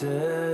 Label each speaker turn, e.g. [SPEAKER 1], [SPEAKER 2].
[SPEAKER 1] said